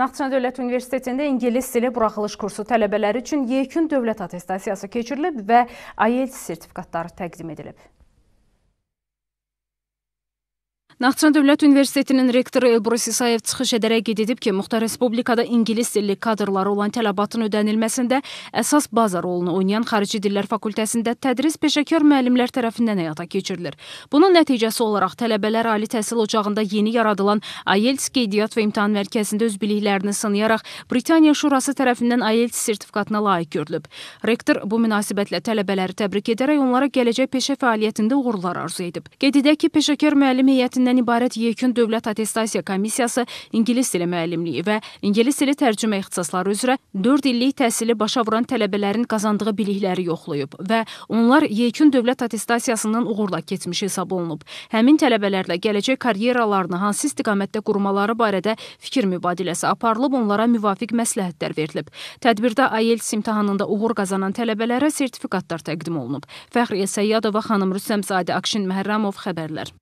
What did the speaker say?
Naxçıvan Dövlət Universitetində ingilis dili buraxılış kursu tələbələri üçün yekun dövlət attestasiyası keçirilib və IELTS sertifikatları təqdim edilib. Naxçıvan Dövlət Universitetinin rektoru Elbrus İsayev çıxış edərək qeyd edib ki, Muxtar Respublikada ingilis dilli kadrlara olan tələbatın ödənilməsində əsas baza rolunu oynayan Xarici Dillər Fakültəsində tədris peşəkar müəllimlər tərəfindən həyata keçirilir. Bunun nəticəsi olaraq tələbələr ali təhsil ocağında yeni yaradılan IELTS qeydiyyat və imtahan mərkəzində öz biliklərini sınayaraq Britaniya Şurası tərəfindən IELTS sertifikatına layiq görülüb. Rektor bu münasibətlə tələbələri təbrik edərək onlara gələcək peşə fəaliyyətində uğurlar arzu edib. Qeyd edək ki, peşəkar müəllim heyətindən müəllimlərdən ibarət yekun Dövlət Attestasiya Komissiyası ingilis dili müəllimliyi və ingilis dili tərcümə ixtisasları üzrə 4 illik təhsili başa vuran tələbələrin qazandığı bilikləri yoxlayıb və onlar yekun dövlət attestasiyasından uğurla keçmiş hesab olunub. Həmin tələbələrlə gələcək karyeralarını hansı istiqamətdə qurmaları barədə fikir mübadiləsi aparılıb, onlara müvafiq məsləhətlər verilib. Tədbirdə IELTS imtahanında uğur qazanan tələbələrə sertifikatlar təqdim olunub. Fəxriyə Səyyadova, xanım Rüstəmzadə, Akşin Məhərrəmov xəbərlər.